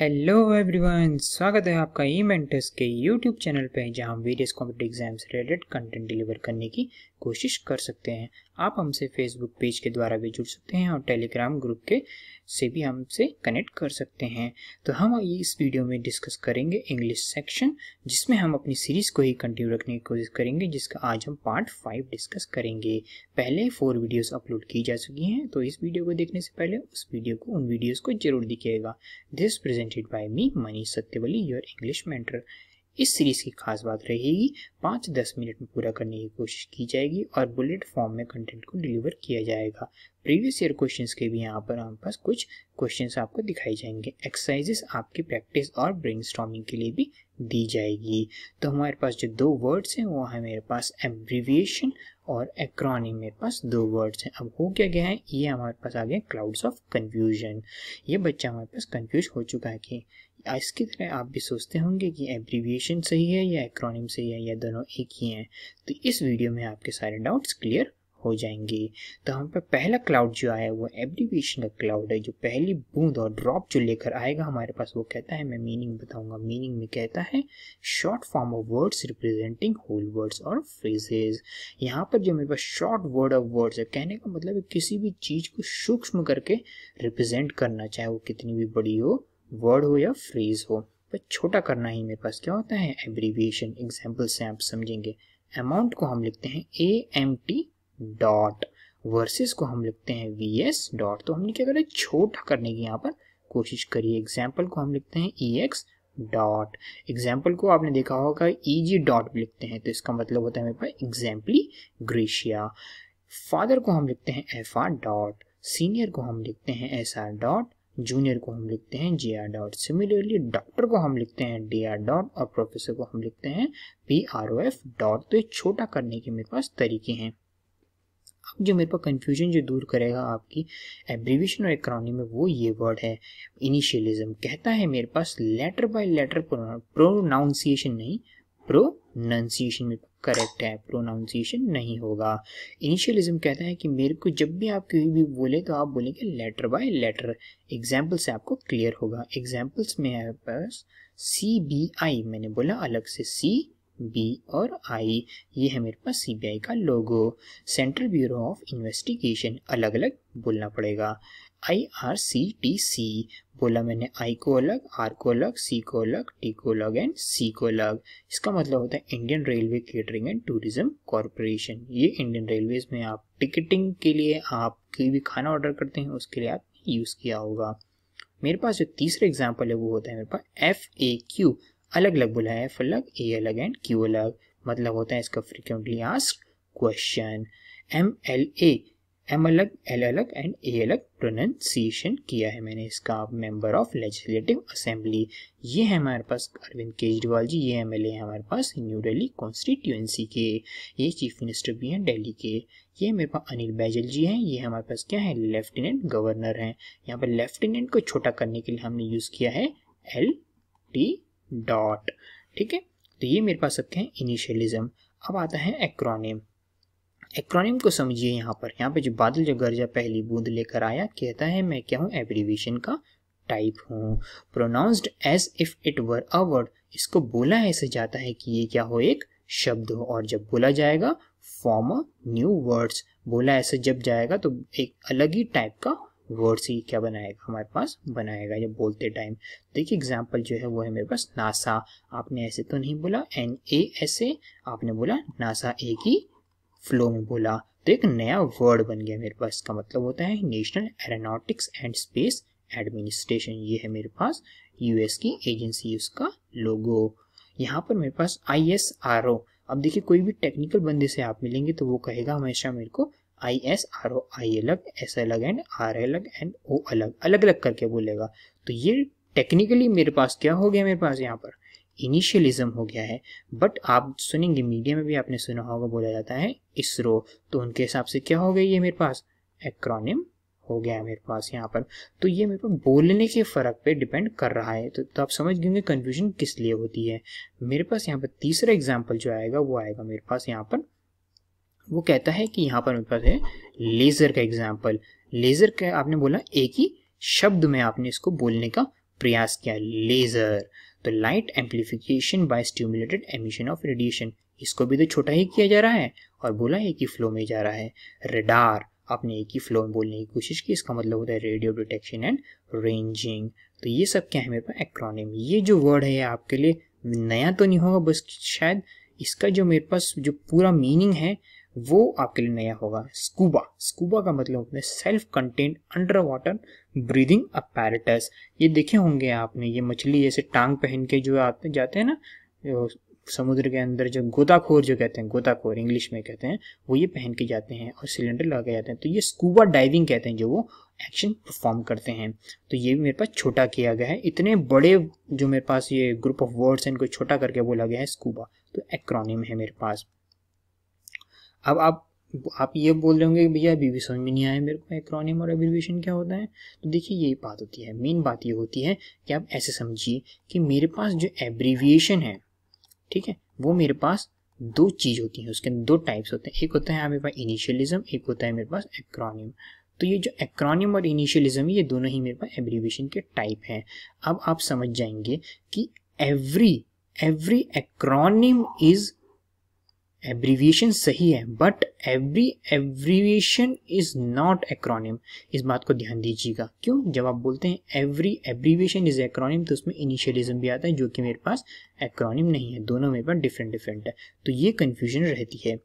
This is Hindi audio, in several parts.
हेलो एवरीवन स्वागत है आपका ई मेंटर्स के यूट्यूब चैनल पे, जहाँ हम वेरियस कॉम्पिटेटिव एग्ज़ाम से रिलेटेड कंटेंट डिलीवर करने की कोशिश कर सकते हैं। आप हमसे फेसबुक पेज के द्वारा भी जुड़ सकते हैं और टेलीग्राम ग्रुप के से भी हमसे कनेक्ट कर सकते हैं। तो हम इस वीडियो में डिस्कस करेंगे इंग्लिश सेक्शन जिसमें हम अपनी सीरीज़ को ही कंटिन्यू रखने की कोशिश करेंगे, जिसका आज हम पार्ट फाइव डिस्कस करेंगे। पहले फोर वीडियोस अपलोड की जा चुकी हैं तो इस वीडियो को देखने से पहले उस वीडियो को, उन वीडियोस को ज़रूर दिखेगा this presented by me Mani Satyavali your English mentor इस सीरीज़ की खास बात रहेगी। पाँच दस मिनट में पूरा करने की कोशिश की जाएगी और बुलेट फॉर्म में कंटेंट को डिलीवर किया जाएगा। प्रीवियस ईयर क्वेश्चंस के भी यहाँ पर हम पास कुछ क्वेश्चंस आपको दिखाई जाएँगे। एक्सरसाइजेस आपकी प्रैक्टिस और ब्रेन के लिए भी दी जाएगी। तो हमारे पास जो दो वर्ड्स हैं, वो हमारे पास एब्रीविएशन और एक्रॉनिम मेरे पास दो वर्ड्स हैं। अब हो क्या गया है? ये हमारे पास आ गया क्लाउड्स ऑफ़ कन्फ्यूज़न ये बच्चा हमारे पास कन्फ्यूज़ हो चुका है कि इसकी तरह आप भी सोचते होंगे कि एब्रीविएशन सही है या एक्रोनिम सही है या दोनों एक ही हैं। तो इस वीडियो में आपके सारे डाउट्स क्लियर हो जाएँगे। तो हम पे पहला क्लाउड जो आया वो एब्रीविएशन का क्लाउड है, जो पहली बूंद और ड्रॉप जो लेकर आएगा हमारे पास, वो कहता है, मैं मीनिंग बताऊँगा। मीनिंग में कहता है short form of words representing whole words और फ्रेजेस यहाँ पर जो मेरे पास शॉर्ट वर्ड ऑफ़ वर्ड्स है, कहने का मतलब है किसी भी चीज़ को सूक्ष्म करके रिप्रेजेंट करना, चाहे वो कितनी भी बड़ी हो वर्ड हो या फ्रेज हो। पर छोटा करना ही मेरे पास क्या होता है? एब्रीविएशन एग्ज़ाम्पल से आप समझेंगे। अमाउंट को हम लिखते हैं A M T dot versus को हम लिखते हैं वी एस, डॉट तो हमने क्या करा, छोटा करने की यहाँ पर कोशिश करिए एग्ज़ाम्पल को हम लिखते हैं ई एक्स डॉट एग्ज़ाम्पल को आपने देखा होगा ई जी डॉट लिखते हैं तो इसका मतलब होता है मेरे पास एग्जाम्पली ग्रेशिया फादर को हम लिखते हैं एफ़ आर डॉट सीनियर को हम लिखते हैं एस आर डॉट जूनियर को हम लिखते हैं J R dot similarly doctor को हम लिखते हैं डी आर डॉट और प्रोफेसर को हम लिखते हैं P R O F dot तो ये छोटा करने के मेरे पास तरीके हैं। अब जो मेरे पास कंफ्यूजन जो दूर करेगा आपकी एब्रीविएशन और एक्रोनी में वो ये वर्ड है इनिशियलिज्म कहता है मेरे पास लेटर बाय लेटर प्रोनाउंसिएशन नहीं प्रोनाउंसिएशन में करेक्ट है प्रोनाउंसिएशन नहीं होगा। इनिशियलिज्म कहता है कि मेरे को जब भी आप कहीं भी बोले तो आप बोलेंगे लेटर बाय लेटर एग्ज़ाम्पल से आपको क्लियर होगा। एग्जाम्पल्स में है पास सी बी आई मैंने बोला अलग से सी बी और आई ये है मेरे पास सीबीआई का logo Central Bureau of Investigation अलग अलग बोलना पड़ेगा. I R C T C बोला मैंने आई को अलग आर को अलग सी को अलग टी को अलग एंड सी को अलग. इसका मतलब होता है Indian Railway Catering and Tourism Corporation ये इंडियन रेलवेज में आप टिकटिंग के लिए आप कोई भी खाना ऑर्डर करते हैं, उसके लिए आप यूज़ किया होगा. मेरे पास जो तीसरा एग्ज़ाम्पल है, वो होता है मेरे पास एफ़ ए क्यू अलग अलग बोला है अलग ए अलग एंड क्यू अलग। मतलब होता है इसका frequently ask question M L A M अलग एल अलग एंड ए अलग प्रोनाउंसिएशन किया है मैंने इसका मेंबर ऑफ़ लेजिस्लेटिव असेंबली ये है हमारे पास अरविंद केजरीवाल जी, ये एम एल ए हमारे पास न्यू दिल्ली कॉन्स्टिट्यूएंसी के। ये चीफ मिनिस्टर भी हैं दिल्ली के। ये मेरे पास अनिल बैजल जी हैं, ये हमारे पास क्या है? लेफ्टिनेंट गवर्नर हैं। यहाँ पर लेफ्टिनेंट को छोटा करने के लिए हमने यूज़ किया है एल टी डॉट। ठीक है? तो ये मेरे पास सबके हैं? इनिशियलिज्म अब आता है एक्रोनिम एक्रोनिम को समझिए यहाँ पर। यहाँ पे जो बादल, जो गर्जा पहली बूंद लेकर आया, कहता है, मैं क्या हूँ? एब्रीविएशन का टाइप हूँ। Pronounced as if it were a word इसको बोला ऐसे जाता है कि ये क्या हो? एक शब्द हो। और जब बोला जाएगा फॉर्म न्यू वर्ड्स बोला ऐसे जब जाएगा तो एक अलग ही टाइप का वर्ड्स ही क्या बनाएगा? हमारे पास बनाएगा जब बोलते टाइम देखिए एग्ज़ाम्पल जो है वो है मेरे पास नासा आपने ऐसे तो नहीं बोला एन ए एस ए आपने बोला नासा एक ही फ्लो में बोला। तो एक नया वर्ड बन गया मेरे पास। इसका मतलब होता है National Aeronautics and Space Administration ये है मेरे पास यूएस की एजेंसी उसका लोगो यहाँ पर मेरे पास आई एस आर ओ अब देखिए, कोई भी टेक्निकल बंदे से आप मिलेंगे तो वो कहेगा हमेशा मेरे को आई एस आर ओ आई अलग एस अलग एंड आर अलग एंड ओ अलग अलग अलग करके बोलेगा। तो ये टेक्निकली मेरे पास क्या हो गया मेरे पास यहाँ पर? इनिशियलिज्म हो गया है। बट आप सुनेंगे मीडिया में भी आपने सुना होगा बोला जाता है इसरो। तो उनके हिसाब से क्या हो गया ये मेरे पास? एक्रोनिम हो गया है मेरे पास यहाँ पर। तो ये मेरे पास बोलने के फ़र्क पे डिपेंड कर रहा है। तो, तो आप समझ गए कन्फ्यूज़न किस लिए होती है। मेरे पास यहाँ पर तीसरा एग्ज़ाम्पल जो आएगा वो आएगा मेरे पास यहाँ पर वो कहता है कि यहाँ पर मेरे पास है लेज़र का एग्ज़ाम्पल लेज़र का आपने बोला, एक ही शब्द में आपने इसको बोलने का प्रयास किया लेज़र तो light amplification by stimulated emission of radiation इसको भी तो छोटा ही किया जा रहा है और बोला एक ही फ्लो में जा रहा है. रेडार आपने एक ही फ्लो में बोलने की कोशिश की, इसका मतलब होता है रेडियो डिटेक्शन एंड रेंजिंग तो ये सब क्या है मेरे पास? एक्रोनिम ये जो वर्ड है आपके लिए नया तो नहीं होगा, बस शायद इसका जो मेरे पास जो पूरा मीनिंग है वो आपके लिए नया होगा। स्कूबा स्कूबा का मतलब होता है self content under water breathing apparatus ये देखे होंगे आपने, ये मछली जैसे टांग पहन के जो आते जाते हैं ना समुद्र के अंदर जो गोताखोर जो कहते हैं, गोताखोर इंग्लिश में कहते हैं, वो ये पहन के जाते हैं और सिलेंडर लगा के जाते हैं। तो ये स्कूबा डाइविंग कहते हैं जो वो एक्शन परफॉर्म करते हैं। तो ये भी मेरे पास छोटा किया गया है। इतने बड़े जो मेरे पास ये ग्रुप ऑफ़ वर्ड्स हैं, इनको छोटा करके बोला गया है स्कूबा तो एक्रोनिम है मेरे पास। अब आप आप ये बोल रहे होंगे भैया अभी भी समझ में नहीं आया मेरे को एक्रोनिम और एब्रीविएशन क्या होता है? तो देखिए, यही बात होती है। मेन बात ये होती है कि आप ऐसे समझिए कि मेरे पास जो एब्रीविएशन है, ठीक है, वो मेरे पास दो चीज़ होती है, उसके अंदर दो टाइप्स होते हैं। एक होता है मेरे पास इनिशियलिज्म एक होता है मेरे पास एक्रोनिम तो ये जो एक्रोनिम और इनिशियलिज्म ये दोनों ही मेरे पास एब्रीविएशन के टाइप हैं। अब आप समझ जाएँगे कि every every acronym is abbreviation सही है but every abbreviation is not acronym इस बात को ध्यान दीजिएगा। क्यों? जब आप बोलते हैं एवरी एब्रीविएशन इज़ एक्रोनिम तो उसमें इनिशियलिज्म भी आता है, जो कि मेरे पास एक्रोनिम नहीं है। दोनों मेरे पास डिफरेंट डिफरेंट है। तो ये कन्फ्यूज़न रहती है।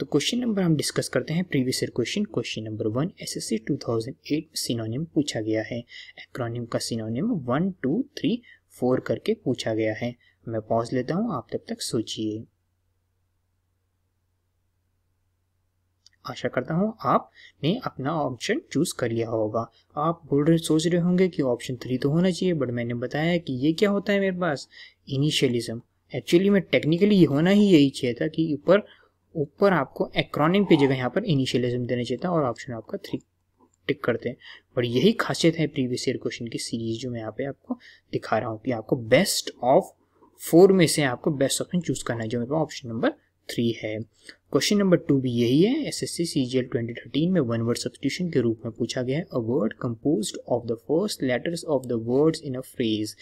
तो क्वेश्चन नंबर हम डिस्कस करते हैं previous year question question number one S S C two thousand eight synonym पूछा गया है। एक्रोनिम का synonym one two three four करके पूछा गया है। मैं पॉज लेता हूँ, आप तब तक सोचिए। आशा करता हूँ आपने अपना ऑप्शन चूज़ कर लिया होगा। आप बोल रहे, सोच रहे होंगे कि ऑप्शन थ्री तो होना चाहिए बट मैंने बताया कि ये क्या होता है मेरे पास? इनिशियलिज्म एक्चुअली में टेक्निकली ये होना ही यही चाहिए था कि ऊपर ऊपर आपको एक्रोनिम की जगह यहाँ पर इनिशियलिज्म देना चाहिए था और ऑप्शन आपका थ्री टिक करते हैं। और यही खासियत है प्रीवियस ईयर क्वेश्चन की सीरीज़ जो मैं यहाँ पे आपको दिखा रहा हूँ कि आपको बेस्ट ऑफ़ फोर में से आपको बेस्ट ऑप्शन चूज़ करना है, जो मेरे पास ऑप्शन नंबर थ्री है। क्वेश्चन नंबर टू भी यही है। S S C C G L twenty thirteen में वन वर्ड सब्सटीट्यूशन के रूप में पूछा गया है। A word compose of the first letters of the words in a phrase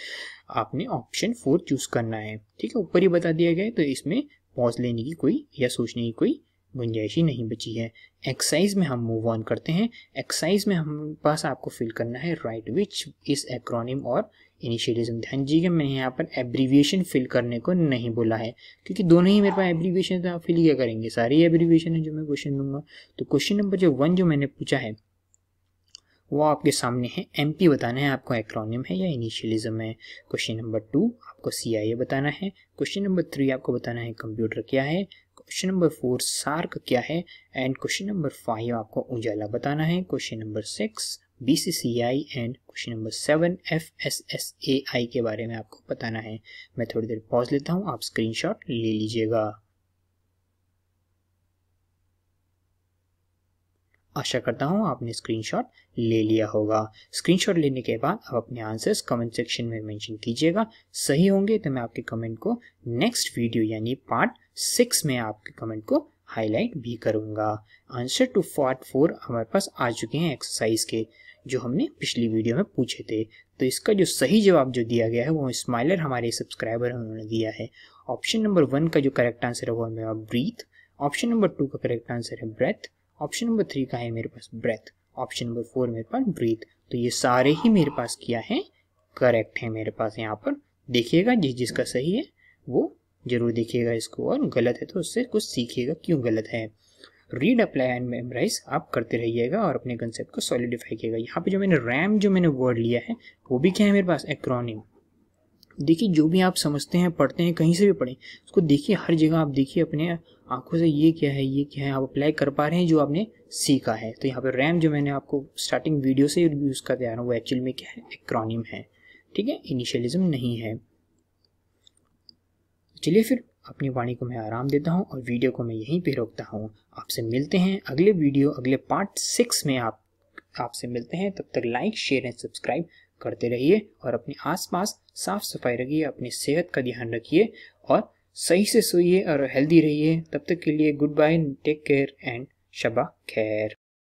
आपने ऑप्शन फोर चूज़ करना है। ठीक है, ऊपर ही बता दिया गया है तो इसमें पॉज लेने की कोई या सोचने की कोई गुंजाइश ही नहीं बची है। एक्सरसाइज में हम मूव ऑन करते हैं। एक्सरसाइज में हम पास आपको फिल करना है राइट विच इस एक्रोनिम और इनिशियलिज्म ध्यान दीजिएगा मैंने यहाँ पर एब्रीविएशन फिल करने को नहीं बोला है, क्योंकि दोनों ही मेरे पास एब्रीविएशन तो आप फिल क्या करेंगे? सारी एब्रीविएशन है जो मैं क्वेश्चन दूँगा। तो क्वेश्चन नंबर जो वन जो मैंने पूछा है, वो आपके सामने है। एम बताना है, आपको एक्रोनिम है या इनिशियलिज्म है? क्वेश्चन नंबर टू आपको सी बताना है। क्वेश्चन नंबर थ्री आपको बताना है कंप्यूटर क्या है? क्वेश्चन नंबर फोर सार्क क्या है? एंड क्वेश्चन नंबर फाइव आपको उजाला बताना है। Question number six B C C I and question number seven F S S A I के बारे में आपको बताना है। मैं थोड़ी देर पॉज लेता हूँ, आप स्क्रीनशॉट ले लीजिएगा। आशा करता हूँ आपने स्क्रीनशॉट ले लिया होगा। स्क्रीनशॉट लेने के बाद आप अपने आंसर्स कमेंट सेक्शन में मेंशन कीजिएगा। सही होंगे तो मैं आपके कमेंट को नेक्स्ट वीडियो यानी पार्ट सिक्स में आपके कमेंट को हाईलाइट भी करूँगा। आंसर टू पार्ट फोर हमारे पास आ चुके हैं एक्सरसाइज के, जो हमने पिछली वीडियो में पूछे थे। तो इसका जो सही जवाब जो दिया गया है, वो स्माइलर हमारे सब्सक्राइबर उन्होंने दिया है। ऑप्शन नंबर वन का जो करेक्ट आंसर है, वो है मेरा ब्रीथ ऑप्शन नंबर टू का करेक्ट आंसर है ब्रेथ ऑप्शन नंबर थ्री का है मेरे पास ब्रेथ ऑप्शन नंबर फोर मेरे पास ब्रीथ तो ये सारे ही मेरे पास किया है, करेक्ट है मेरे पास यहाँ पर। देखिएगा, जिस जिसका सही है, वो ज़रूर देखिएगा इसको और गलत है तो उससे कुछ सीखिएगा क्यों गलत है। रीड अप्लाई एंड मेमोराइज आप करते रहिएगा और अपने कंसेप्ट को सॉलिडिफाई कीजिएगा। यहाँ पे जो मैंने रैम जो मैंने वर्ड लिया है, वो भी क्या है मेरे पास? एक्रोनिम देखिए, जो भी आप समझते हैं, पढ़ते हैं, कहीं से भी पढ़ें, उसको देखिए, हर जगह आप देखिए, अपने आँखों से ये क्या है, ये क्या है, आप अप्लाई कर पा रहे हैं जो आपने सीखा है। तो यहाँ पे रैम जो मैंने आपको स्टार्टिंग वीडियो से यूज़ कर दिया वो एक्चुअल में क्या है? एक्रोनिम है। ठीक है? इनिशियलिज्म नहीं है। चलिए फिर अपनी वाणी को मैं आराम देता हूँ और वीडियो को मैं यहीं पे रोकता हूँ। आपसे मिलते हैं अगले वीडियो, अगले पार्ट सिक्स में आप, आपसे मिलते हैं। तब तक लाइक शेयर एंड सब्सक्राइब करते रहिए और अपने आसपास साफ़ सफ़ाई रखिए, अपनी सेहत का ध्यान रखिए और सही से सोइए और हेल्दी रहिए। तब तक के लिए good bye take care and Shaba खैर